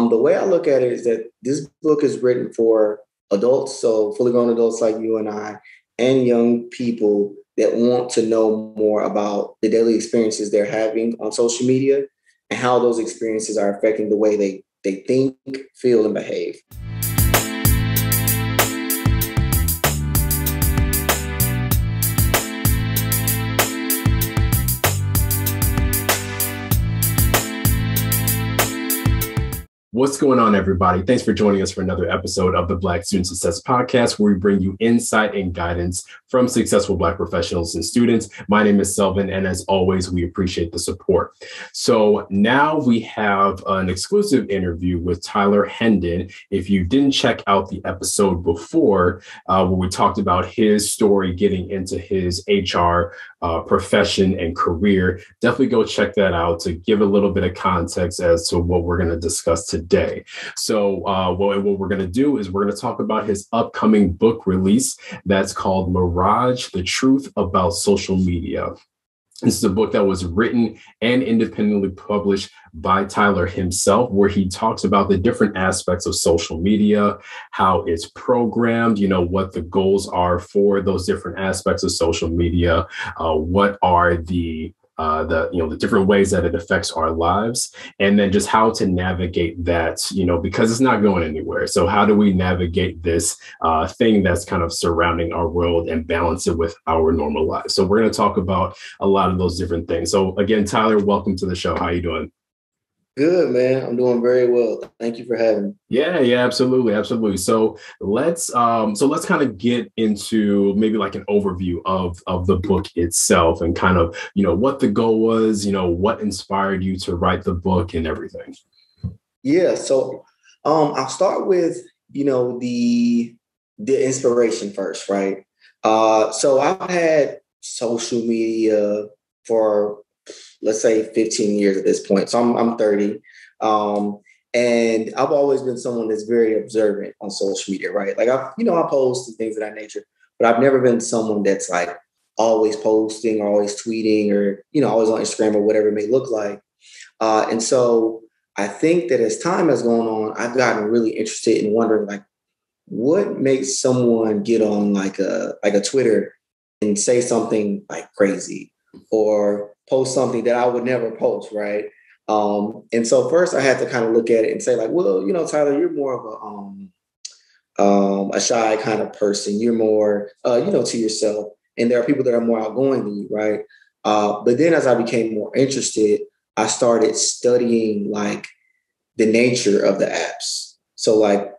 Um, the way I look at it is that this book is written for adults, so fully grown adults like you and I, and young people that want to know more about the daily experiences they're having on social media and how those experiences are affecting the way they they think, feel, and behave. What's going on, everybody? Thanks for joining us for another episode of the Black Student Success Podcast, where we bring you insight and guidance from successful Black professionals and students. My name is Selvin, and as always, we appreciate the support. So now we have an exclusive interview with Tyler Hendon. If you didn't check out the episode before, uh, where we talked about his story getting into his HR uh, profession and career, definitely go check that out to give a little bit of context as to what we're going to discuss today. So, uh, what, what we're going to do is we're going to talk about his upcoming book release that's called Mirage The Truth About Social Media. This is a book that was written and independently published by Tyler himself, where he talks about the different aspects of social media, how it's programmed, you know, what the goals are for those different aspects of social media, uh, what are the uh, the you know the different ways that it affects our lives and then just how to navigate that you know because it's not going anywhere. So how do we navigate this uh, thing that's kind of surrounding our world and balance it with our normal lives? So we're going to talk about a lot of those different things. So again tyler welcome to the show. How are you doing Good, man. I'm doing very well. Thank you for having me. Yeah, yeah, absolutely, absolutely. So let's um so let's kind of get into maybe like an overview of of the book itself and kind of, you know, what the goal was, you know, what inspired you to write the book and everything. Yeah, so um I'll start with, you know, the the inspiration first, right? Uh so I've had social media for let's say 15 years at this point. So I'm, I'm 30. Um, and I've always been someone that's very observant on social media, right? Like I, you know, I post and things of that nature, but I've never been someone that's like always posting or always tweeting or, you know, always on Instagram or whatever it may look like. Uh, and so I think that as time has gone on, I've gotten really interested in wondering like, what makes someone get on like a like a Twitter and say something like crazy or post something that I would never post, right? Um, and so first I had to kind of look at it and say, like, well, you know, Tyler, you're more of a um, um, a shy kind of person. You're more, uh, you know, to yourself. And there are people that are more outgoing than you, right? Uh, but then as I became more interested, I started studying like the nature of the apps. So like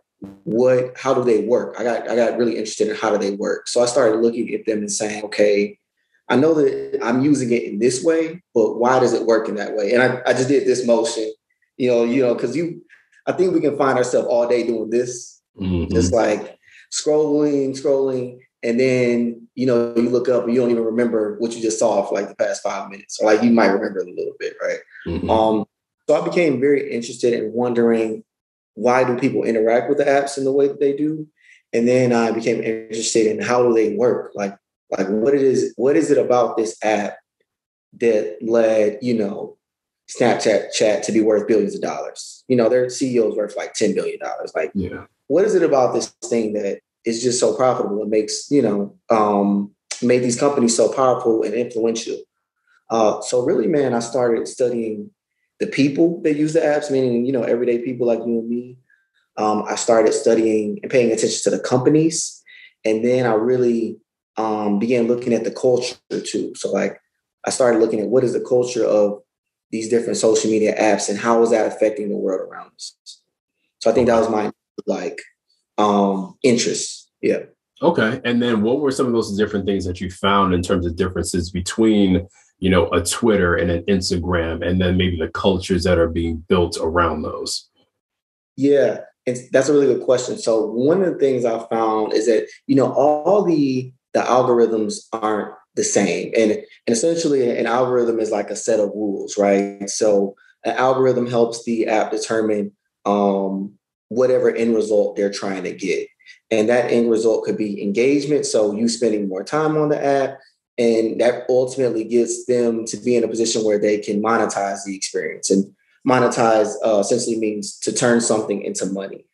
what how do they work? I got I got really interested in how do they work. So I started looking at them and saying, okay, I know that I'm using it in this way, but why does it work in that way? And I, I just did this motion, you know, you know, because you, I think we can find ourselves all day doing this, mm-hmm. just like scrolling, scrolling, and then you know you look up and you don't even remember what you just saw for like the past five minutes, or like you might remember a little bit, right? Mm-hmm. Um, so I became very interested in wondering why do people interact with the apps in the way that they do, and then I became interested in how do they work, like like what it is, what is it about this app that led, you know, Snapchat chat to be worth billions of dollars? You know, their CEO's worth like $10 billion. Like, yeah. what is it about this thing that is just so profitable and makes, you know, um, made these companies so powerful and influential? Uh, so really, man, I started studying the people that use the apps, meaning, you know, everyday people like you and me. Um, I started studying and paying attention to the companies. And then I really um, began looking at the culture too. So like I started looking at what is the culture of these different social media apps and how is that affecting the world around us. So I think that was my like um interest. Yeah. Okay. And then what were some of those different things that you found in terms of differences between, you know, a Twitter and an Instagram and then maybe the cultures that are being built around those? Yeah. And that's a really good question. So one of the things I found is that, you know, all the the algorithms aren't the same. And, and essentially, an algorithm is like a set of rules, right? So, an algorithm helps the app determine um, whatever end result they're trying to get. And that end result could be engagement. So, you spending more time on the app, and that ultimately gets them to be in a position where they can monetize the experience. And monetize uh, essentially means to turn something into money.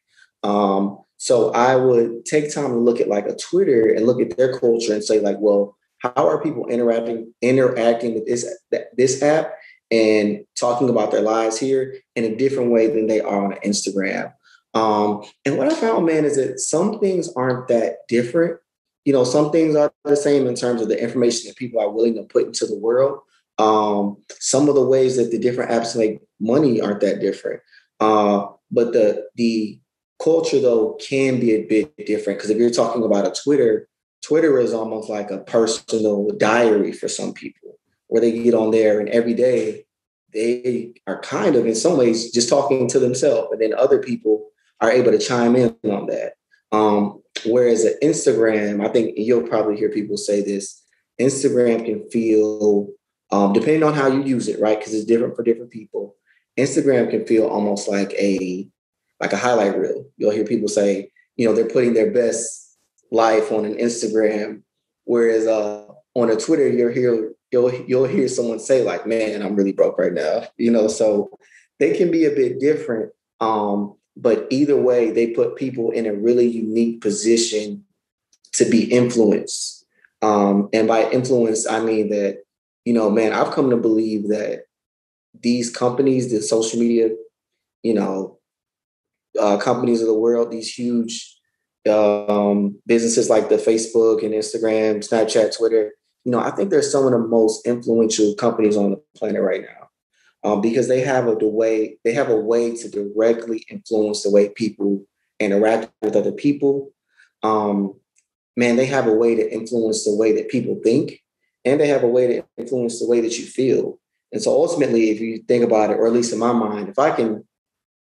Um, so I would take time to look at like a Twitter and look at their culture and say like, well, how are people interacting interacting with this this app and talking about their lives here in a different way than they are on Instagram? Um, and what I found, man, is that some things aren't that different. You know, some things are the same in terms of the information that people are willing to put into the world. Um, some of the ways that the different apps make money aren't that different. Uh, but the the culture though can be a bit different because if you're talking about a Twitter, Twitter is almost like a personal diary for some people, where they get on there and every day they are kind of in some ways just talking to themselves, and then other people are able to chime in on that. Um, whereas at Instagram, I think you'll probably hear people say this: Instagram can feel, um, depending on how you use it, right? Because it's different for different people. Instagram can feel almost like a like a highlight reel. You'll hear people say, you know, they're putting their best life on an Instagram, whereas uh, on a Twitter, you'll hear you'll you'll hear someone say like, "Man, I'm really broke right now," you know. So they can be a bit different, um, but either way, they put people in a really unique position to be influenced. Um, and by influence, I mean that you know, man, I've come to believe that these companies, the social media, you know, uh, companies of the world, these huge um, businesses like the Facebook and Instagram, Snapchat, Twitter, you know, I think they're some of the most influential companies on the planet right now um, because they have a the way they have a way to directly influence the way people interact with other people. Um, man, they have a way to influence the way that people think, and they have a way to influence the way that you feel. And so ultimately, if you think about it, or at least in my mind, if I can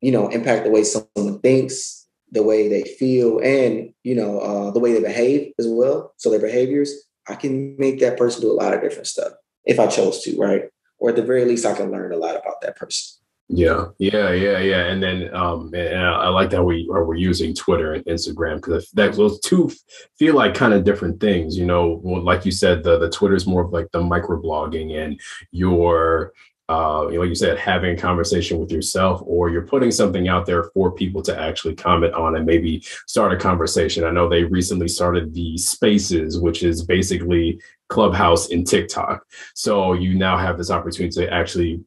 you know, impact the way someone thinks, the way they feel, and you know, uh, the way they behave as well. So their behaviors, I can make that person do a lot of different stuff if I chose to, right? Or at the very least, I can learn a lot about that person. Yeah, yeah, yeah, yeah. And then um, and I like that we are we're using Twitter and Instagram because that those two feel like kind of different things. You know, like you said, the the Twitter is more of like the microblogging, and your uh, you know, like you said, having a conversation with yourself, or you're putting something out there for people to actually comment on and maybe start a conversation. I know they recently started the Spaces, which is basically Clubhouse in TikTok. So you now have this opportunity to actually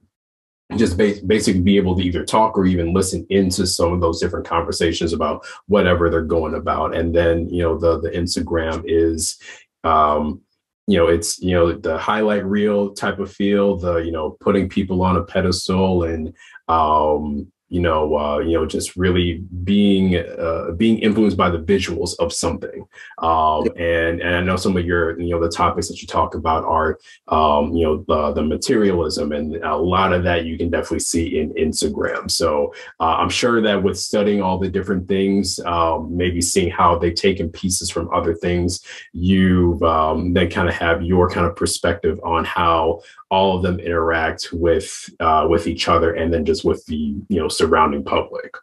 just ba- basically be able to either talk or even listen into some of those different conversations about whatever they're going about. And then, you know, the the Instagram is um, you know it's you know the highlight reel type of feel the you know putting people on a pedestal and um you know, uh, you know, just really being uh, being influenced by the visuals of something. Um, and and I know some of your, you know, the topics that you talk about are, um, you know, the, the materialism, and a lot of that you can definitely see in Instagram. So uh, I'm sure that with studying all the different things, um, maybe seeing how they've taken pieces from other things, you um, then kind of have your kind of perspective on how all of them interact with uh, with each other, and then just with the you know surrounding public.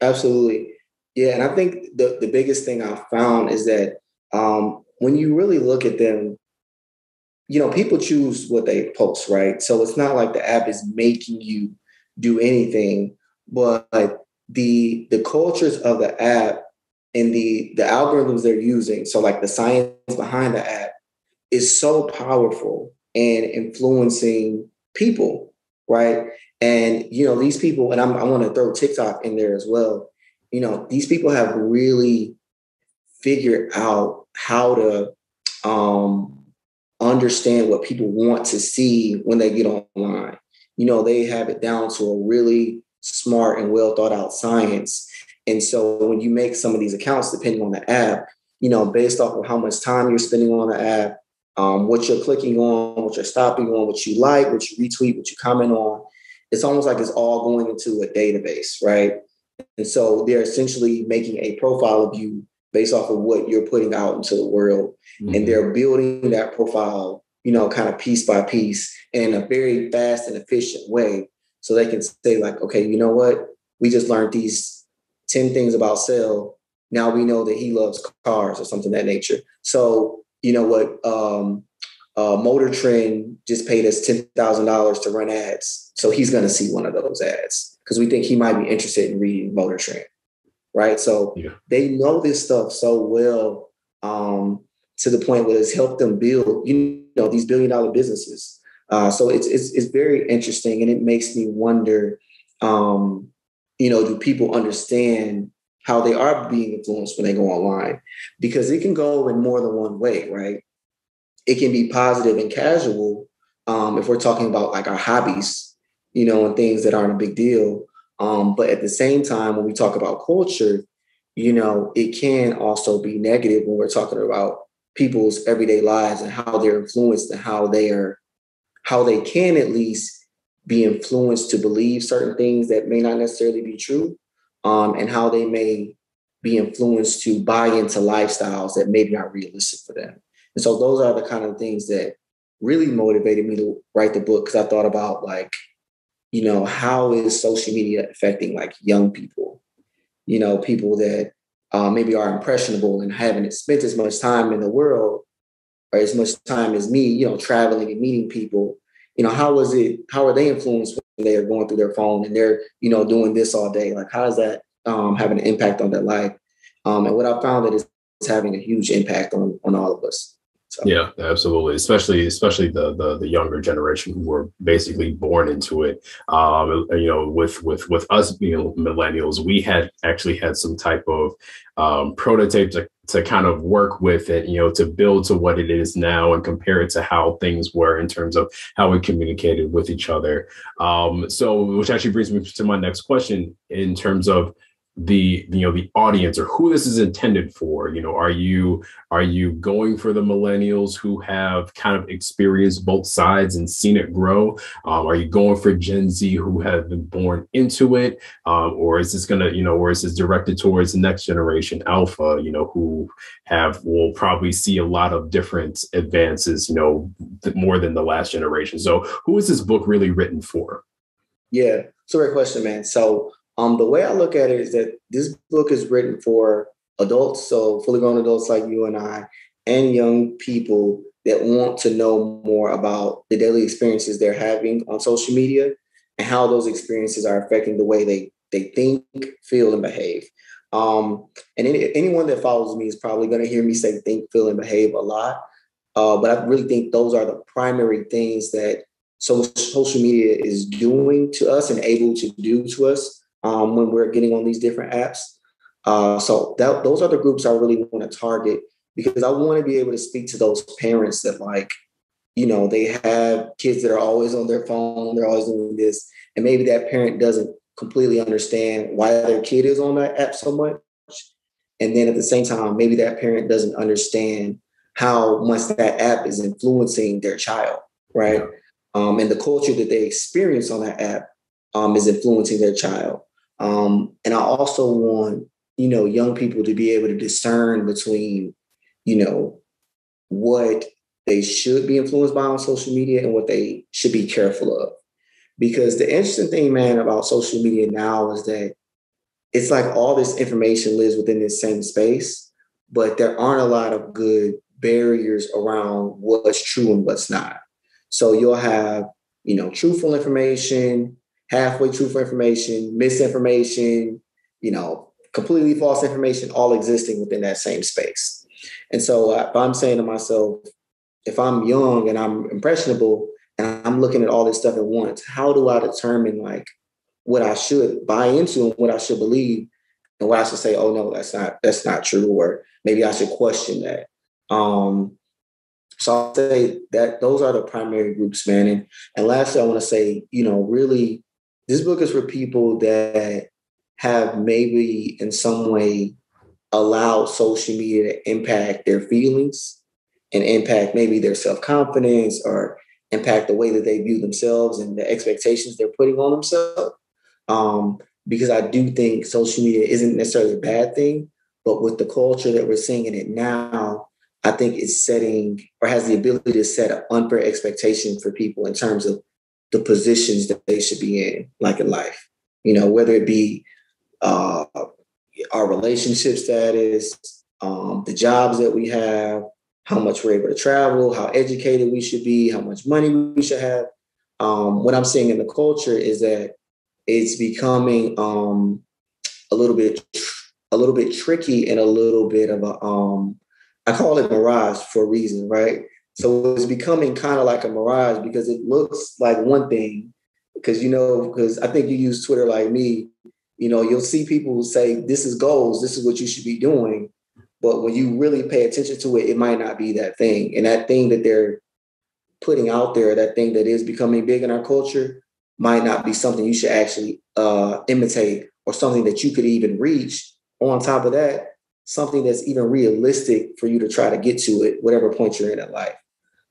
Absolutely. Yeah. And I think the, the biggest thing I found is that um, when you really look at them, you know, people choose what they post, right? So it's not like the app is making you do anything, but the the cultures of the app and the the algorithms they're using, so like the science behind the app is so powerful and influencing people, right? And you know, these people, and I'm, I want to throw TikTok in there as well. You know, these people have really figured out how to um, understand what people want to see when they get online. You know, they have it down to a really smart and well thought out science. And so when you make some of these accounts, depending on the app, you know, based off of how much time you're spending on the app, um, what you're clicking on, what you're stopping on, what you like, what you retweet, what you comment on, it's almost like it's all going into a database, right? And so they're essentially making a profile of you based off of what you're putting out into the world. Mm-hmm. And they're building that profile, you know, kind of piece by piece in a very fast and efficient way. So they can say, like, okay, you know what? We just learned these 10 things about Sel. Now we know that he loves cars or something that nature. So, you know what? Um, uh, Motor Trend just paid us $10,000 to run ads So he's going to see one of those ads because we think he might be interested in reading Motor Trend, right? So yeah. they know this stuff so well um, to the point where it's helped them build, you know, these billion dollar businesses. Uh, so it's, it's it's very interesting, and it makes me wonder, um, you know, do people understand how they are being influenced when they go online? Because it can go in more than one way, right? It can be positive and casual um, if we're talking about like our hobbies, you know, and things that aren't a big deal. Um, but at the same time, when we talk about culture, you know, it can also be negative when we're talking about people's everyday lives and how they're influenced and how they are, how they can at least be influenced to believe certain things that may not necessarily be true, um, and how they may be influenced to buy into lifestyles that maybe aren't realistic for them. And so those are the kind of things that really motivated me to write the book because I thought about like, you know, how is social media affecting like young people? You know, people that uh, maybe are impressionable and haven't spent as much time in the world or as much time as me, you know, traveling and meeting people. You know, how is it? How are they influenced when they are going through their phone and they're, you know, doing this all day? Like, how does that um, have an impact on their life? Um, and what I found that is having a huge impact on on all of us. So. Yeah, absolutely. Especially, especially the, the the younger generation who were basically born into it. Um, you know, with with with us being millennials, we had actually had some type of um, prototype to, to kind of work with it. You know, to build to what it is now and compare it to how things were in terms of how we communicated with each other. Um, so, which actually brings me to my next question in terms of the you know the audience or who this is intended for you know are you are you going for the millennials who have kind of experienced both sides and seen it grow? Um, are you going for gen z who have been born into it? Um, or is this gonna you know or is this directed towards the next generation alpha you know who have will probably see a lot of different advances you know more than the last generation? So who is this book really written for? Yeah it's a great question man. So um, the way I look at it is that this book is written for adults, so fully grown adults like you and I, and young people that want to know more about the daily experiences they're having on social media and how those experiences are affecting the way they they think, feel, and behave. Um, and any, anyone that follows me is probably going to hear me say think, feel, and behave a lot. Uh, but I really think those are the primary things that social media is doing to us and able to do to us um, when we're getting on these different apps. Uh, so that, those are the groups I really want to target because I want to be able to speak to those parents that like, you know, they have kids that are always on their phone, they're always doing this, and maybe that parent doesn't completely understand why their kid is on that app so much. And then at the same time, maybe that parent doesn't understand how much that app is influencing their child, right? Um, and the culture that they experience on that app um, is influencing their child. Um, and I also want, you know, young people to be able to discern between, you know, what they should be influenced by on social media and what they should be careful of. Because the interesting thing, man, about social media now is that it's like all this information lives within this same space, but there aren't a lot of good barriers around what's true and what's not. So you'll have, you know, truthful information, halfway truthful information, misinformation, you know, completely false information, all existing within that same space. And so uh, I'm saying to myself, if I'm young and I'm impressionable and I'm looking at all this stuff at once, how do I determine like what I should buy into and what I should believe and what I should say, oh no, that's not that's not true, or maybe I should question that. Um, so I'll say that those are the primary groups, man. And, and lastly, I want to say, you know, really this book is for people that have maybe in some way allowed social media to impact their feelings and impact maybe their self-confidence or impact the way that they view themselves and the expectations they're putting on themselves. Um, because I do think social media isn't necessarily a bad thing, but with the culture that we're seeing in it now, I think it's setting or has the ability to set an unfair expectation for people in terms of the positions that they should be in, like in life. You know, whether it be uh, our relationship status, um, the jobs that we have, how much we're able to travel, how educated we should be, how much money we should have. um, what I'm seeing in the culture is that it's becoming um, a little bit a little bit tricky and a little bit of a um, I call it mirage for a reason, right? So it's becoming kind of like a mirage because it looks like one thing. Because you know, because I think you use Twitter like me, you know, you'll see people say, This is goals, this is what you should be doing. But when you really pay attention to it, it might not be that thing. And that thing that they're putting out there, that thing that is becoming big in our culture, might not be something you should actually uh, imitate or something that you could even reach. On top of that, something that's even realistic for you to try to get to it, whatever point you're in in life.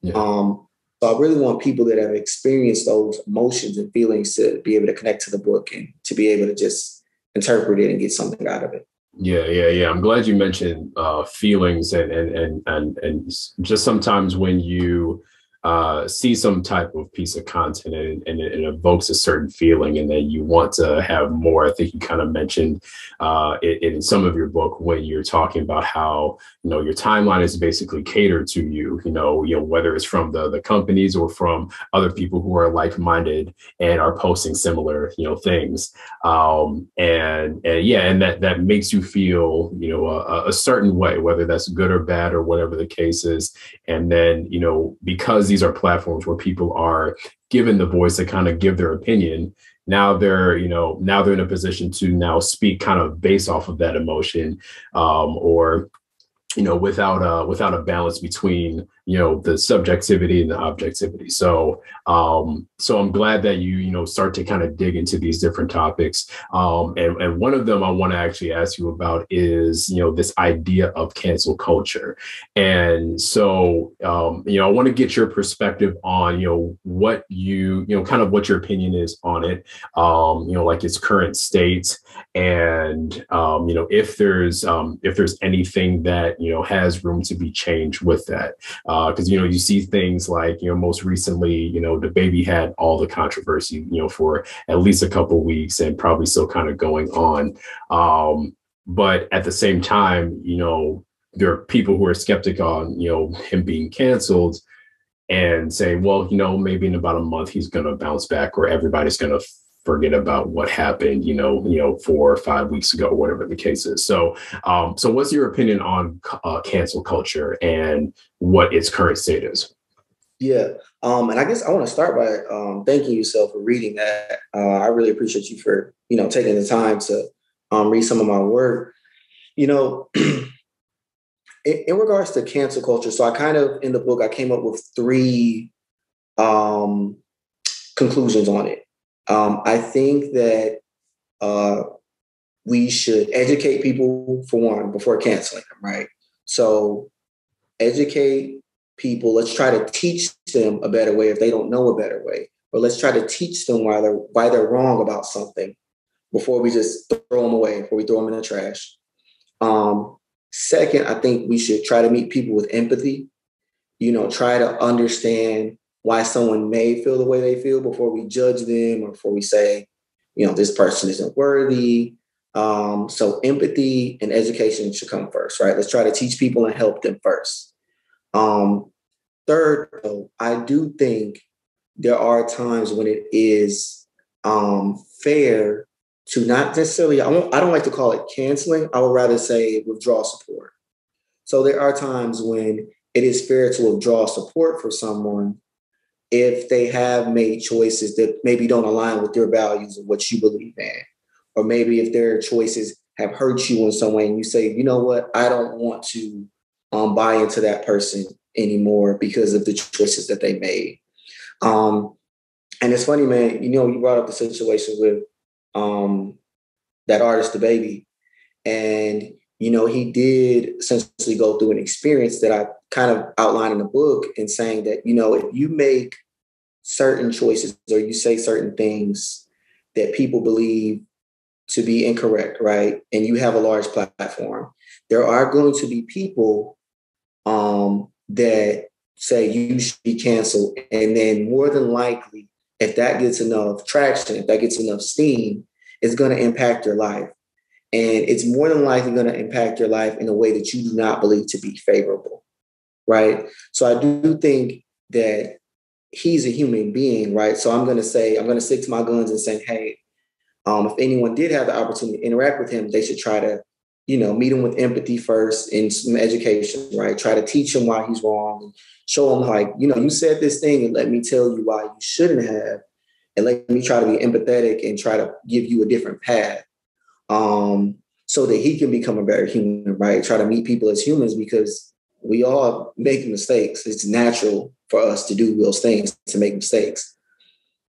Yeah. Um, so I really want people that have experienced those emotions and feelings to be able to connect to the book and to be able to just interpret it and get something out of it. Yeah, yeah, yeah. I'm glad you mentioned uh, feelings and and and and and just sometimes when you uh, see some type of piece of content and, and it, it, evokes a certain feeling and then you want to have more. I think you kind of mentioned uh, in, in, some of your book when you're talking about how you know your timeline is basically catered to you you know you know whether it's from the the companies or from other people who are like-minded and are posting similar you know things. Um, and and yeah and that that makes you feel you know a, a certain way whether that's good or bad or whatever the case is. And then you know because these are platforms where people are given the voice to kind of give their opinion now they're you know now they're in a position to now speak kind of based off of that emotion um, or you know without a without a balance between you know the subjectivity and the objectivity. So um so i'm glad that you you know start to kind of dig into these different topics. Um and, and one of them i want to actually ask you about is you know this idea of cancel culture. And so um you know i want to get your perspective on you know what you you know kind of what your opinion is on it um you know like its current state. And um you know if there's um if there's anything that you know has room to be changed with that because uh, you know you see things like you know most recently you know DaBaby had all the controversy you know for at least a couple weeks and probably still kind of going on. Um, but at the same time you know there are people who are skeptic on you know him being canceled and saying well you know maybe in about a month he's going to bounce back or everybody's going to forget about what happened, you know, you know, four or five weeks ago, whatever the case is. So, um, so what's your opinion on uh, cancel culture and what its current state is? Yeah, um, and I guess I want to start by um, thanking you, Sel, for reading that. Uh, I really appreciate you for you know taking the time to um, read some of my work. You know, in, in, regards to cancel culture, so I kind of in the book I came up with three um, conclusions on it. Um, I think that uh, we should educate people for one before canceling them, right? So educate people. Let's try to teach them a better way if they don't know a better way, or let's try to teach them why they're why they're wrong about something before we just throw them away, before we throw them in the trash. Um, second, I think we should try to meet people with empathy. You know, try to understand why someone may feel the way they feel before we judge them or before we say, you know, this person isn't worthy. Um, so empathy and education should come first, right? Let's try to teach people and help them first. Um, third, though, I do think there are times when it is um, fair to not necessarily, I I don't like to call it canceling. I would rather say withdraw support. So there are times when it is fair to withdraw support for someone if they have made choices that maybe don't align with your values or what you believe in, or maybe if their choices have hurt you in some way and you say, you know what, I don't want to um, buy into that person anymore because of the choices that they made. Um, and it's funny, man, you know, you brought up the situation with um, that artist, DaBaby. and you know, he did essentially go through an experience that I kind of outlined in the book and saying that, you know, if you make certain choices or you say certain things that people believe to be incorrect, right? And you have a large platform, there are going to be people um, that say you should be canceled. And then more than likely, if that gets enough traction, if that gets enough steam, it's going to impact your life. And it's more than likely going to impact your life in a way that you do not believe to be favorable. Right. So I do think that he's a human being, right? So I'm going to say, I'm going to stick to my guns and say, hey, um, if anyone did have the opportunity to interact with him, they should try to, you know, meet him with empathy first and some education, right? Try to teach him why he's wrong and show him like, you know, you said this thing and let me tell you why you shouldn't have. And let me try to be empathetic and try to give you a different path. Um, so that he can become a better human, right? Try to meet people as humans because we all make mistakes. It's natural for us to do those things, to make mistakes.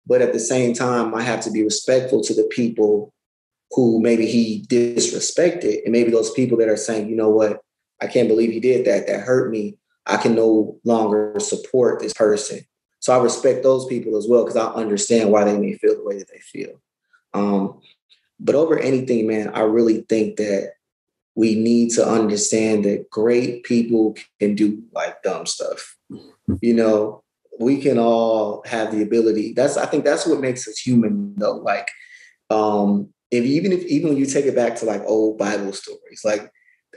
But at the same time, I have to be respectful to the people who maybe he disrespected. And maybe those people that are saying, you know what, I can't believe he did that. That hurt me. I can no longer support this person. So I respect those people as well because I understand why they may feel the way that they feel. Um, but over anything, man, I really think that we need to understand that great people can do like dumb stuff. You know, we can all have the ability. That's I think that's what makes us human though. Like um if even if even when you take it back to like old Bible stories, like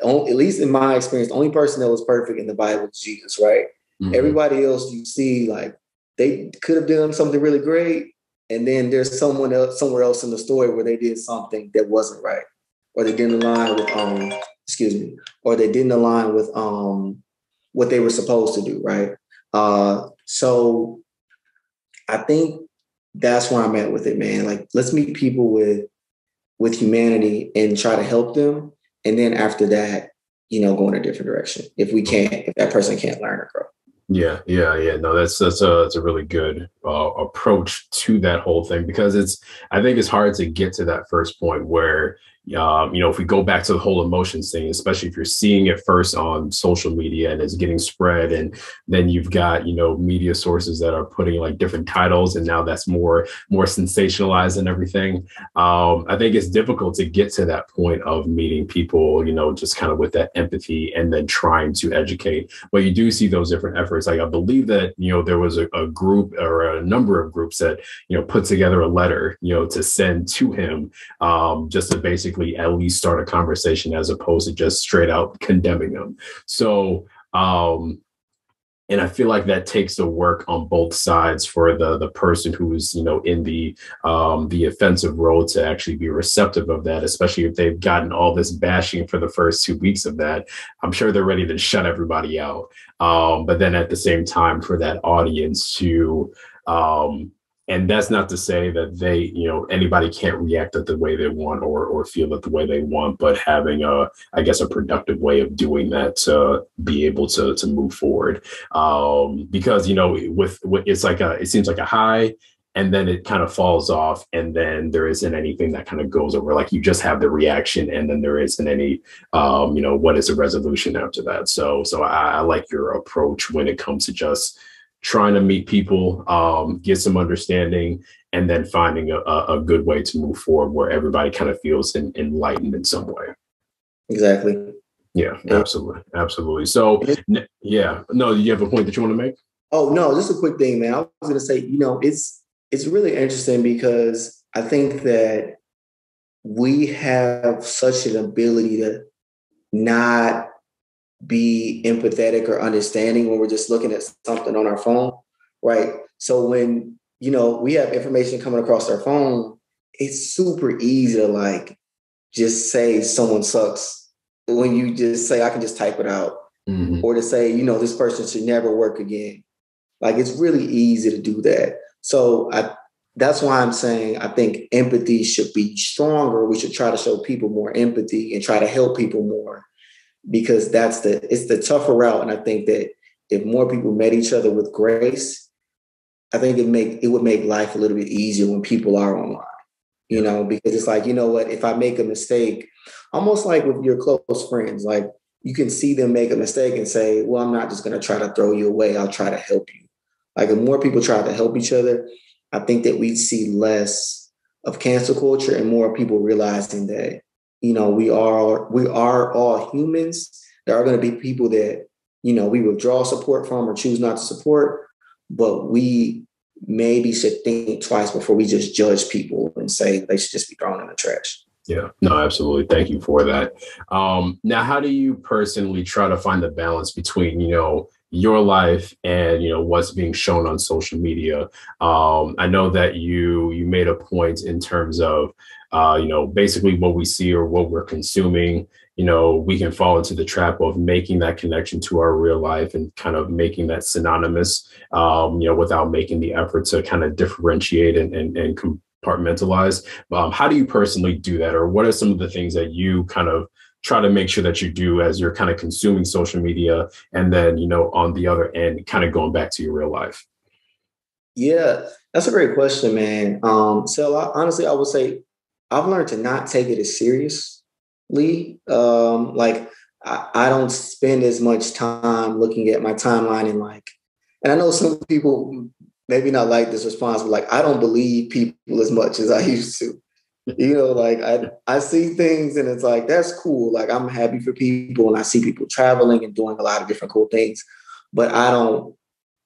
only, at least in my experience, the only person that was perfect in the Bible is Jesus, right? Mm-hmm. Everybody else you see, like they could have done something really great, and then there's someone else somewhere else in the story where they did something that wasn't right or they didn't align with um excuse me or they didn't align with um what they were supposed to do right? Uh so i think that's where i'm at with it man. Like let's meet people with with humanity and try to help them. And then after that you know go in a different direction. If we can't if that person can't learn or grow. Yeah, yeah, yeah. No, that's that's a that's a really good uh, approach to that whole thing because it's I think it's hard to get to that first point where um, you know, if we go back to the whole emotions thing, especially if you're seeing it first on social media and it's getting spread, and then you've got you know media sources that are putting like different titles, and now that's more more sensationalized and everything. Um, I think it's difficult to get to that point of meeting people, you know, just kind of with that empathy and then trying to educate. But you do see those different efforts. Like I believe that you know there was a, a group or a number of groups that you know put together a letter, you know, to send to him um, just to basically basically at least start a conversation as opposed to just straight out condemning them. So, um, and I feel like that takes the work on both sides for the the person who's you know in the um, the offensive role to actually be receptive of that, especially if they've gotten all this bashing for the first two weeks of that. I'm sure they're ready to shut everybody out. Um, but then at the same time, for that audience to um, and that's not to say that they you know anybody can't react at the way they want or or feel it the way they want but having a i guess a productive way of doing that to be able to to move forward. Um because you know with, with it's like a it seems like a high and then it kind of falls off and then there isn't anything that kind of goes over. Like you just have the reaction and then there isn't any um you know what is a resolution after that? So so I, I like your approach when it comes to just trying to meet people, um, get some understanding, and then finding a, a, good way to move forward where everybody kind of feels in, enlightened in some way. Exactly. Yeah, absolutely. Absolutely. So, yeah, no, you have a point that you want to make? Oh, no, just a quick thing, man. I was going to say, you know, it's, it's really interesting because I think that we have such an ability to not be empathetic or understanding when we're just looking at something on our phone, right? So when you know we have information coming across our phone, it's super easy to like just say someone sucks when you just say I can just type it out, mm-hmm. or to say you know this person should never work again. Like it's really easy to do that. So I that's why I'm saying I think empathy should be stronger. We should try to show people more empathy and try to help people more because that's the it's the tougher route. And I think that if more people met each other with grace, I think it make it would make life a little bit easier when people are online. You know, because it's like, you know what, if I make a mistake, almost like with your close friends, like you can see them make a mistake and say, Well, I'm not just gonna try to throw you away, I'll try to help you. Like if more people try to help each other, I think that we'd see less of cancel culture and more people realizing that you know, we are we are all humans. There are going to be people that you know we withdraw support from or choose not to support, but we maybe should think twice before we just judge people and say they should just be thrown in the trash. Yeah, no, absolutely. Thank you for that. Um, now, how do you personally try to find the balance between, you know, your life and you know what's being shown on social media um, i know that you you made a point in terms of uh, you know basically what we see or what we're consuming you know we can fall into the trap of making that connection to our real life and kind of making that synonymous um, you know without making the effort to kind of differentiate and and, and compartmentalize. Um, how do you personally do that? Or what are some of the things that you kind of try to make sure that you do as you're kind of consuming social media and then you know on the other end kind of going back to your real life? Yeah that's a great question man. Um so I, honestly i would say i've learned to not take it as seriously um like I, I don't spend as much time looking at my timeline and like and i know some people maybe not like this response but like i don't believe people as much as i used to you know, like I I see things and it's like that's cool. Like I'm happy for people and I see people traveling and doing a lot of different cool things, but I don't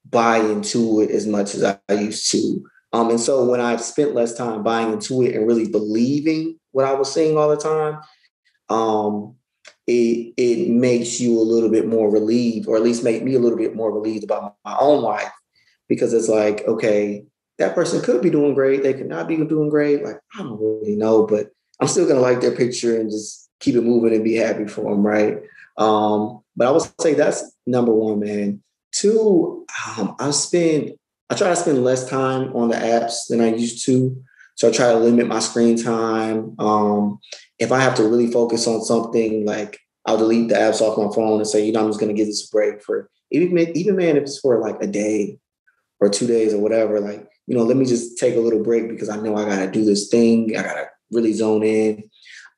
buy into it as much as I, I used to. Um, and so when I spent less time buying into it and really believing what I was seeing all the time, um, it it makes you a little bit more relieved, or at least make me a little bit more relieved about my own life, because it's like, okay, that person could be doing great. They could not be doing great. Like, I don't really know, but I'm still gonna like their picture and just keep it moving and be happy for them, right? Um, but I would say that's number one, man. Two, um, I spend I try to spend less time on the apps than I used to. So I try to limit my screen time. Um, if I have to really focus on something, like I'll delete the apps off my phone and say, you know, I'm just gonna give this a break for even even man, if it's for like a day or two days or whatever, like you know, let me just take a little break because I know I got to do this thing. I got to really zone in.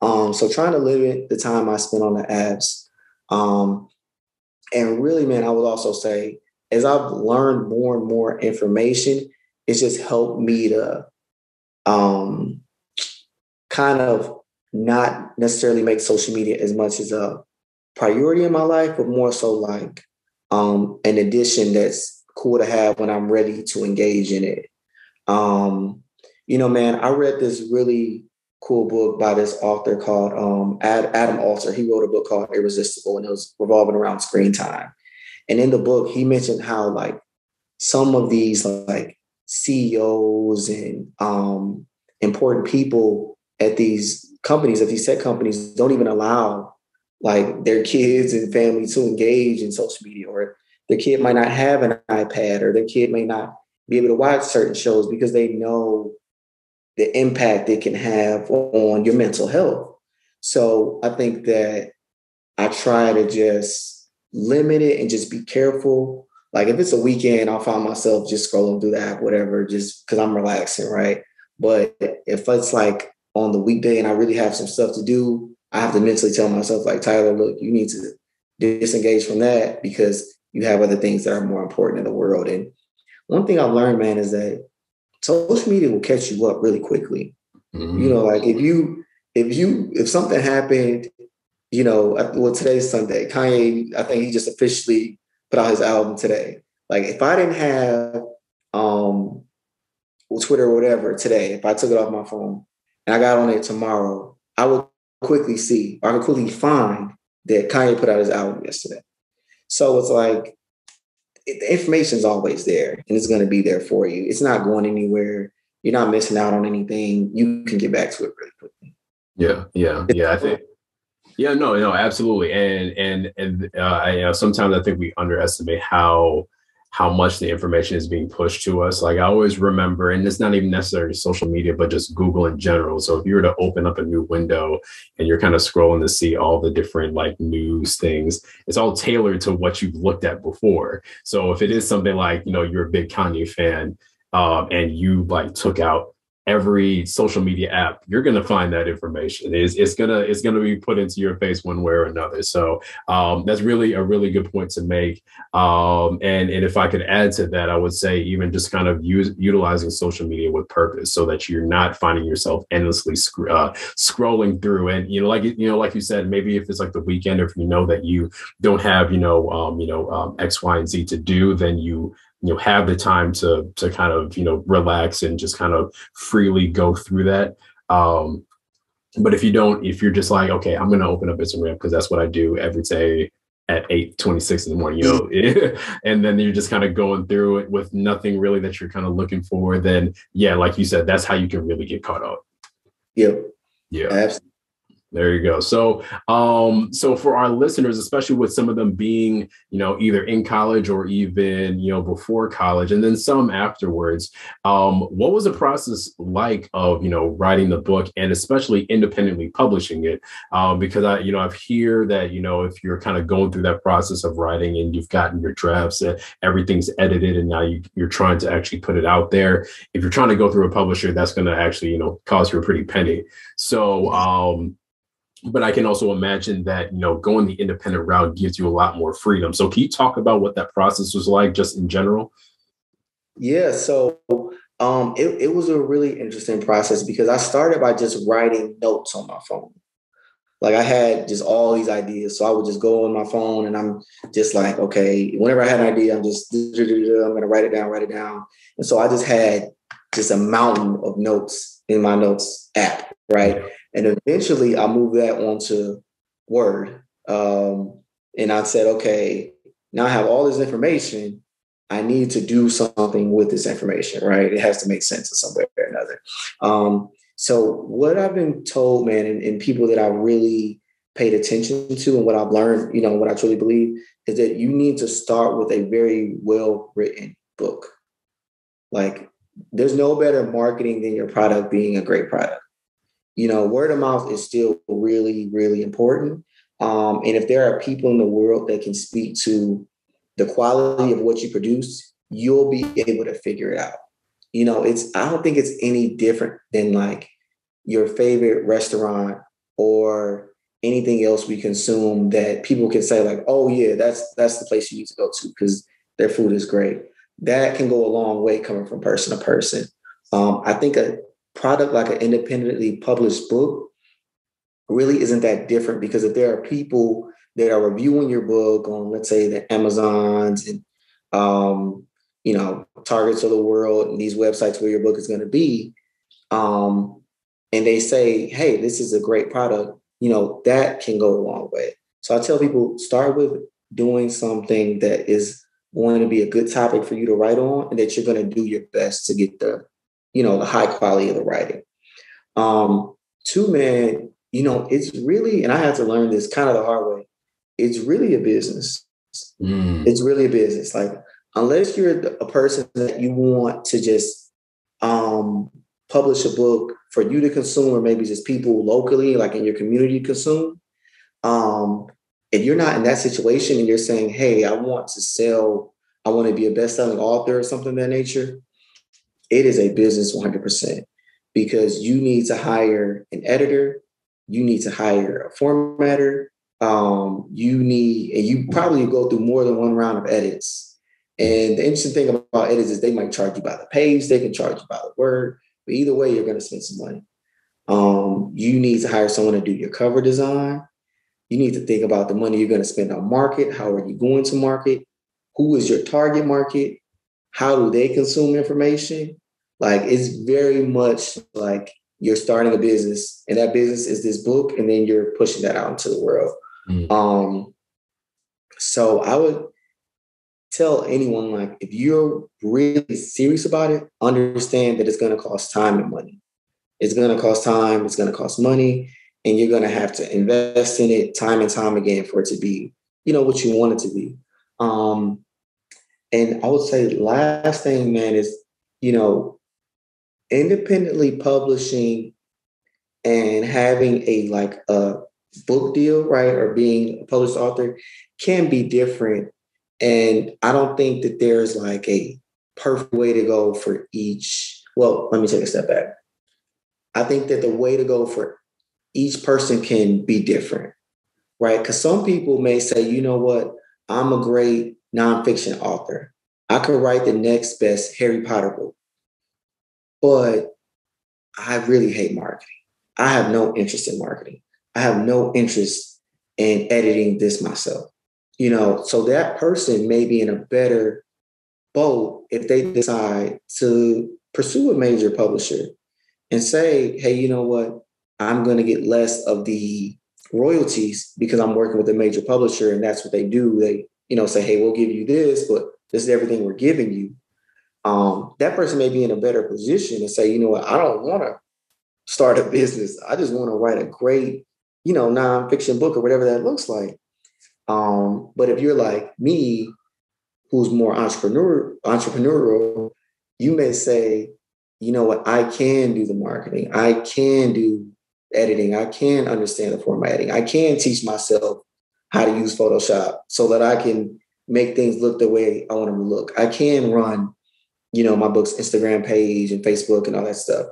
Um, so trying to limit the time I spend on the apps. Um, and really, man, I would also say, as I've learned more and more information, it's just helped me to um, kind of not necessarily make social media as much as a priority in my life, but more so like um, an addition that's cool to have when I'm ready to engage in it. Um, you know, man, I read this really cool book by this author called um, Adam Alter. He wrote a book called Irresistible, and it was revolving around screen time. And in the book, he mentioned how like some of these like CEOs and um, important people at these companies, at these tech companies, don't even allow like their kids and family to engage in social media, or their kid might not have an iPad, or their kid may not be able to watch certain shows because they know the impact it can have on your mental health. So I think that I try to just limit it and just be careful. Like if it's a weekend, I'll find myself just scrolling through the app, whatever, just because I'm relaxing, right? But if it's like on the weekday and I really have some stuff to do, I have to mentally tell myself, like, Tyler, look, you need to disengage from that because you have other things that are more important in the world. And one thing I've learned, man, is that social media will catch you up really quickly. Mm-hmm. You know, like if you if you if something happened, you know, well today's Sunday. Kanye, I think he just officially put out his album today. Like if I didn't have um Twitter or whatever today, if I took it off my phone and I got on it tomorrow, I would quickly see or I could quickly find that Kanye put out his album yesterday. So it's like the information is always there and it's going to be there for you. It's not going anywhere. You're not missing out on anything. You can get back to it really quickly. Yeah, yeah, yeah. I think. Yeah, no, no, absolutely. And and and uh, you know, sometimes I think we underestimate how how much the information is being pushed to us. Like I always remember, and it's not even necessarily social media, but just Google in general. So if you were to open up a new window and you're kind of scrolling to see all the different like news things, it's all tailored to what you've looked at before. So if it is something like, you know, you're a big Kanye fan, um, and you like took out every social media app you're going to find that information. It's, it's going to it's going to be put into your face one way or another. So um, that's really a really good point to make. Um, and and if i could add to that i would say even just kind of use utilizing social media with purpose so that you're not finding yourself endlessly sc- uh, scrolling through. And you know like you know like you said maybe if it's like the weekend or if you know that you don't have you know um, you know um, x y and z to do then you you know have the time to to kind of you know relax and just kind of freely go through that um but if you don't if you're just like okay i'm going to open up instagram because that's what i do every day at 8 26 in the morning, you know, and then you're just kind of going through it with nothing really that you're kind of looking for, then yeah, like you said, that's how you can really get caught up. Yep. Yeah. Absolutely. There you go. So, um, so for our listeners, especially with some of them being, you know, either in college or even, you know, before college, and then some afterwards, um, what was the process like of, you know, writing the book and especially independently publishing it? Um, because I, you know, I've hear that, you know, if you're kind of going through that process of writing and you've gotten your drafts, uh, everything's edited, and now you, you're trying to actually put it out there. If you're trying to go through a publisher, that's going to actually, you know, cost you a pretty penny. So, um, but I can also imagine that you know going the independent route gives you a lot more freedom. So can you talk about what that process was like, just in general? Yeah, so um, it, it was a really interesting process because I started by just writing notes on my phone. Like I had just all these ideas, so I would just go on my phone and I'm just like, okay, whenever I had an idea, I'm just I'm gonna write it down, write it down, and so I just had just a mountain of notes in my notes app, right? And eventually I moved that onto Word. Um, and I said, okay, now I have all this information. I need to do something with this information, right? It has to make sense in some way or another. Um, so what I've been told, man, and, and people that I really paid attention to and what I've learned, you know, what I truly believe is that you need to start with a very well written book. Like there's no better marketing than your product being a great product you know, word of mouth is still really, really important. Um, and if there are people in the world that can speak to the quality of what you produce, you'll be able to figure it out. You know, it's I don't think it's any different than like your favorite restaurant or anything else we consume that people can say like, oh yeah, that's that's the place you need to go to because their food is great. That can go a long way coming from person to person. Um, I think a product like an independently published book really isn't that different because if there are people that are reviewing your book on, let's say, the Amazons and um, you know targets of the world and these websites where your book is going to be, um, and they say, "Hey, this is a great product," you know that can go a long way. So I tell people start with doing something that is going to be a good topic for you to write on, and that you're going to do your best to get the you know, the high quality of the writing. Um, two, man, you know, it's really, and I had to learn this kind of the hard way. It's really a business. Mm. It's really a business. Like, unless you're a person that you want to just um, publish a book for you to consume, or maybe just people locally, like in your community, consume. Um, if you're not in that situation and you're saying, "Hey, I want to sell, I want to be a best-selling author or something of that nature," it is a business 100% because you need to hire an editor, you need to hire a formatter, um, you need, and you probably go through more than one round of edits. And the interesting thing about edits is they might charge you by the page, they can charge you by the word, but either way, you're going to spend some money. Um, you need to hire someone to do your cover design. You need to think about the money you're going to spend on market. How are you going to market? Who is your target market? How do they consume information? Like it's very much like you're starting a business, and that business is this book, and then you're pushing that out into the world. Mm. Um, so I would tell anyone like if you're really serious about it, understand that it's going to cost time and money. It's going to cost time. It's going to cost money, and you're going to have to invest in it time and time again for it to be, you know, what you want it to be. Um, and I would say last thing, man, is you know, independently publishing and having a like a book deal, right, or being a published author can be different. And I don't think that there's like a perfect way to go for each. Well, let me take a step back. I think that the way to go for each person can be different, right? Because some people may say, you know what, I'm a great nonfiction author. I could write the next best Harry Potter book. But I really hate marketing. I have no interest in marketing. I have no interest in editing this myself. You know, so that person may be in a better boat if they decide to pursue a major publisher and say, hey, you know what? I'm going to get less of the royalties because I'm working with a major publisher and that's what they do. They, you know, say, hey, we'll give you this, but this is everything we're giving you. Um, that person may be in a better position to say, you know what, I don't want to start a business. I just want to write a great, you know, nonfiction book or whatever that looks like. Um, but if you're like me, who's more entrepreneur entrepreneurial, you may say, you know what, I can do the marketing, I can do editing, I can understand the formatting, I can teach myself how to use Photoshop so that I can make things look the way I want them to look. I can run, you know, my book's Instagram page and Facebook and all that stuff.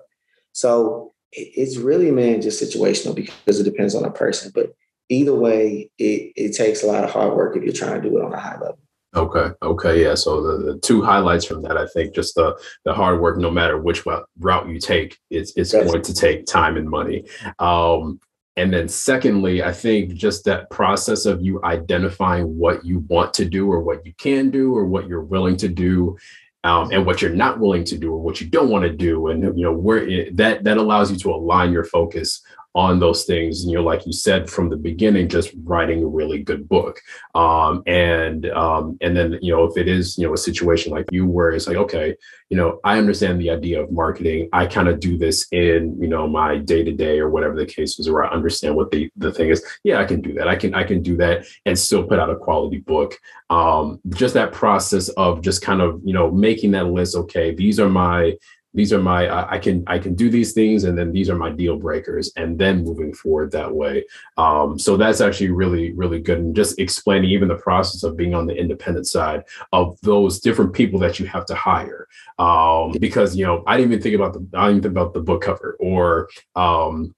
So it's really, man, just situational because it depends on a person. But either way, it, it takes a lot of hard work if you're trying to do it on a high level. Okay. Okay. Yeah. So the, the two highlights from that, I think, just the the hard work, no matter which route you take, it's it's going to take time and money. Um, and then secondly, I think just that process of you identifying what you want to do or what you can do or what you're willing to do um, and what you're not willing to do or what you don't want to do and you know where it, that that allows you to align your focus on those things. And you know, like you said from the beginning, just writing a really good book. Um, and um, and then you know, if it is you know a situation like you where it's like, okay, you know, I understand the idea of marketing. I kind of do this in you know my day to day or whatever the case is, where I understand what the the thing is. Yeah, I can do that. I can I can do that and still put out a quality book. Um, just that process of just kind of you know making that list. Okay, these are my these are my I, can I can do these things and then these are my deal breakers and then moving forward that way. Um, so that's actually really really good and just explaining even the process of being on the independent side of those different people that you have to hire um, because you know I didn't even think about the I didn't even think about the book cover or um,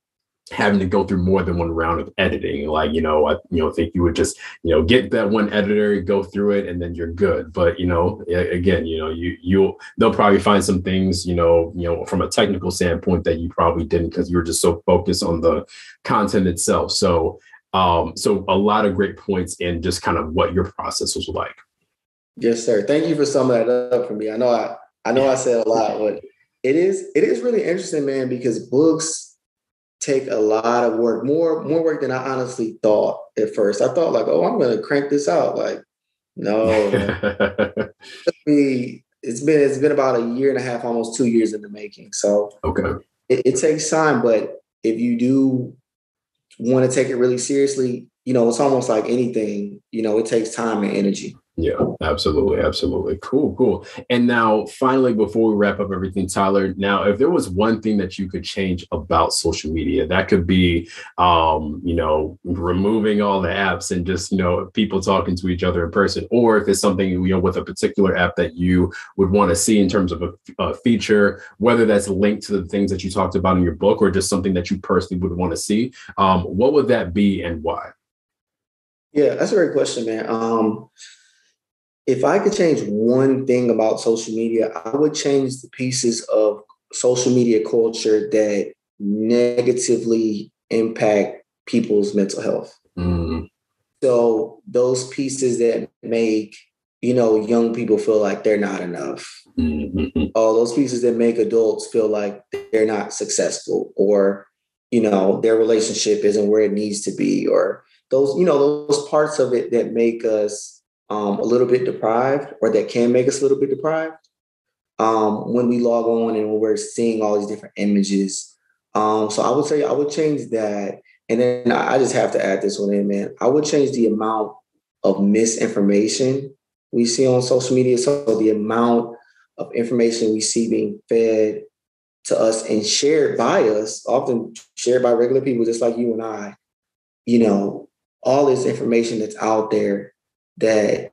having to go through more than one round of editing. Like, you know, I you know think you would just, you know, get that one editor, go through it, and then you're good. But you know, again, you know, you you'll they'll probably find some things, you know, you know, from a technical standpoint that you probably didn't because you were just so focused on the content itself. So um, so a lot of great points in just kind of what your process was like. Yes, sir. Thank you for summing that up for me. I know I I know I said a lot, but it is it is really interesting, man, because books take a lot of work, more more work than I honestly thought at first. I thought like, oh, I'm gonna crank this out. Like, no, it's been it's been about a year and a half, almost two years in the making. So okay, it, it takes time, but if you do want to take it really seriously, you know, it's almost like anything. You know, it takes time and energy. Yeah, absolutely. Absolutely. Cool, cool. And now, finally, before we wrap up everything, Tyler, now, if there was one thing that you could change about social media, that could be, um, you know, removing all the apps and just, you know, people talking to each other in person, or if it's something, you know, with a particular app that you would want to see in terms of a, a feature, whether that's linked to the things that you talked about in your book or just something that you personally would want to see, um, what would that be and why? Yeah, that's a great question, man. Um, if I could change one thing about social media, I would change the pieces of social media culture that negatively impact people's mental health. Mm. So those pieces that make you know young people feel like they're not enough. Mm-hmm. All those pieces that make adults feel like they're not successful, or you know their relationship isn't where it needs to be, or those you know those parts of it that make us um, a little bit deprived or that can make us a little bit deprived um, when we log on and when we're seeing all these different images. Um, so I would say I would change that. And then I just have to add this one in, man. I would change the amount of misinformation we see on social media. So the amount of information we see being fed to us and shared by us, often shared by regular people just like you and I, you know, all this information that's out there that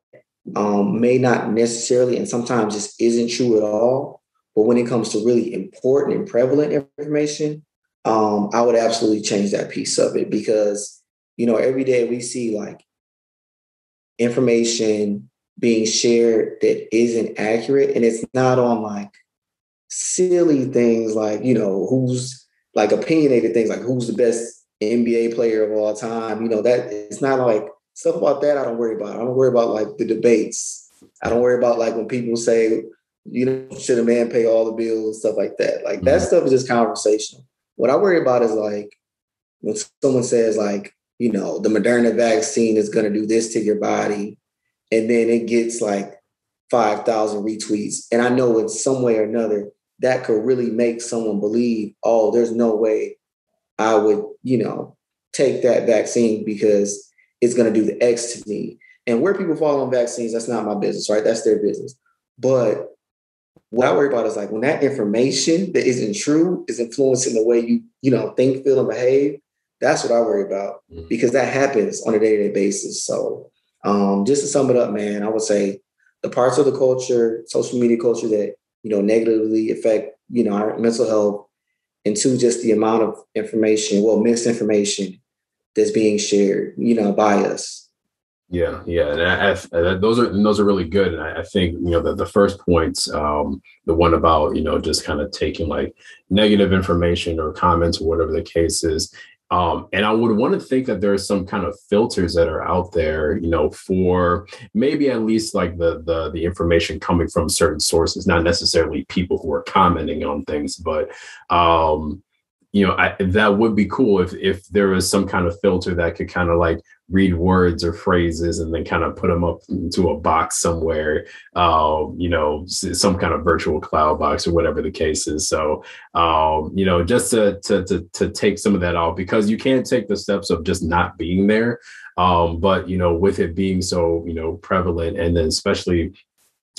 um, may not necessarily and sometimes just isn't true at all. But when it comes to really important and prevalent information, um, I would absolutely change that piece of it because, you know, every day we see like information being shared that isn't accurate and it's not on like silly things like, you know, who's like opinionated things like who's the best NBA player of all time. You know, that it's not like stuff about that I don't worry about. I don't worry about like the debates. I don't worry about like when people say, you know, should a man pay all the bills and stuff like that. Like that mm-hmm. stuff is just conversational. What I worry about is like when someone says like, you know, the Moderna vaccine is going to do this to your body. And then it gets like 5,000 retweets. And I know in some way or another, that could really make someone believe, oh, there's no way I would, you know, take that vaccine because it's going to do the X to me. And where people fall on vaccines, that's not my business, right? That's their business. But what I worry about is like when that information that isn't true is influencing the way you, you know, think, feel, and behave. That's what I worry about mm-hmm. because that happens on a day-to-day basis. So um, just to sum it up, man, I would say the parts of the culture, social media culture that, you know, negatively affect, you know, our mental health, and two, just the amount of information, well, misinformation that's being shared, you know, by us. Yeah, yeah, and I, I, those are those are really good. And I, I think you know the, the first points, um, the one about you know just kind of taking like negative information or comments or whatever the case is, um, and I would want to think that there's some kind of filters that are out there, you know, for maybe at least like the the the information coming from certain sources, not necessarily people who are commenting on things, but um, you know, I, that would be cool if if there was some kind of filter that could kind of like read words or phrases and then kind of put them up into a box somewhere, uh, you know, some kind of virtual cloud box or whatever the case is. So, um, you know, just to, to to to take some of that off because you can't take the steps of just not being there. Um, but you know, with it being so you know prevalent, and then especially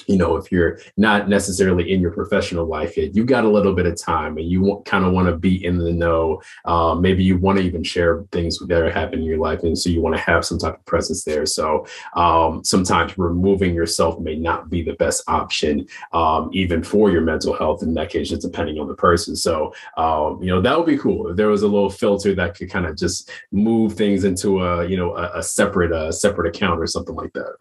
you know, if you're not necessarily in your professional life yet, you've got a little bit of time and you kind of want to be in the know. Uh, maybe you want to even share things that are happening in your life. And so you want to have some type of presence there. So um, sometimes removing yourself may not be the best option, um, even for your mental health. In that case, just depending on the person. So, um, you know, that would be cool if there was a little filter that could kind of just move things into a, you know, a, a separate, a separate account or something like that.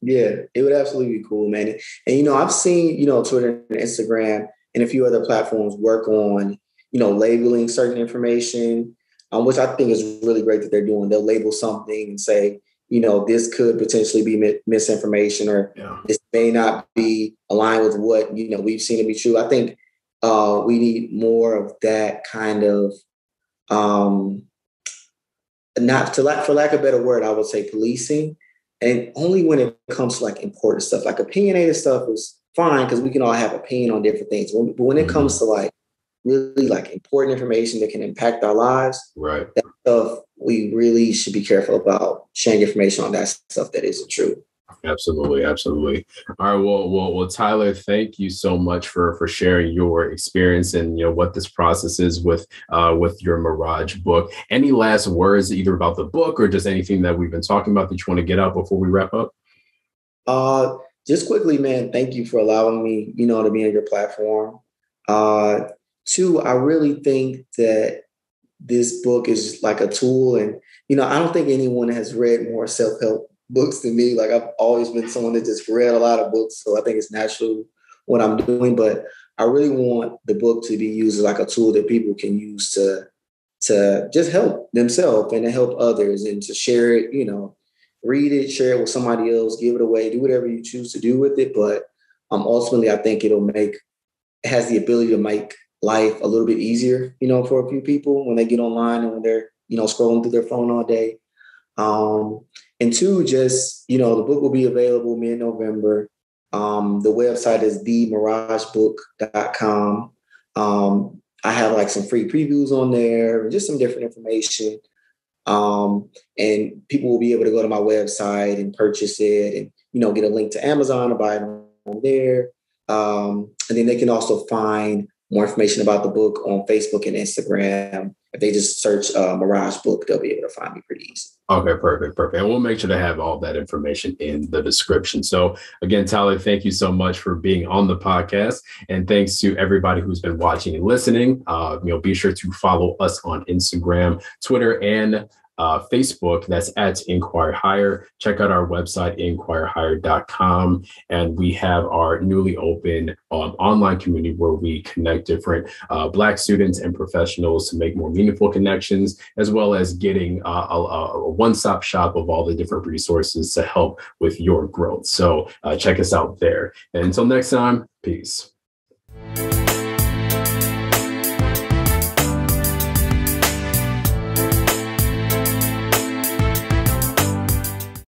Yeah, it would absolutely be cool, man. And you know, I've seen you know Twitter and Instagram and a few other platforms work on you know labeling certain information, um, which I think is really great that they're doing. They'll label something and say, you know, this could potentially be misinformation or yeah. this may not be aligned with what you know we've seen to be true. I think uh, we need more of that kind of um, not to lack for lack of a better word, I would say policing and only when it comes to like important stuff, like opinionated stuff is fine because we can all have opinion on different things. But when it comes to like really like important information that can impact our lives, right? That stuff we really should be careful about sharing information on that stuff that isn't true. Absolutely, absolutely. All right, well, well, well, Tyler, thank you so much for for sharing your experience and you know what this process is with uh, with your Mirage book. Any last words, either about the book or just anything that we've been talking about that you want to get out before we wrap up? Uh, just quickly, man. Thank you for allowing me, you know, to be on your platform. Uh, two, I really think that this book is like a tool, and you know, I don't think anyone has read more self help books to me. Like I've always been someone that just read a lot of books, so I think it's natural what I'm doing. But I really want the book to be used as like a tool that people can use to to just help themselves and to help others and to share it. You know, read it, share it with somebody else, give it away, do whatever you choose to do with it. But um, ultimately, I think it'll make it has the ability to make life a little bit easier. You know, for a few people when they get online and when they're you know scrolling through their phone all day. Um, and two, just, you know, the book will be available mid November. Um, the website is themiragebook.com. Um, I have like some free previews on there and just some different information. Um, and people will be able to go to my website and purchase it and, you know, get a link to Amazon or buy it on there. Um, and then they can also find more information about the book on Facebook and Instagram. If they just search uh, Mirage Book, they'll be able to find me pretty easy. Okay, perfect, perfect. And we'll make sure to have all that information in the description. So again, Tyler, thank you so much for being on the podcast, and thanks to everybody who's been watching and listening. Uh, you know, be sure to follow us on Instagram, Twitter, and uh, Facebook. That's at Inquire Higher. Check out our website, inquirehigher.com. And we have our newly open um, online community where we connect different uh, Black students and professionals to make more meaningful connections, as well as getting uh, a, a one stop shop of all the different resources to help with your growth. So uh, check us out there. And until next time, peace.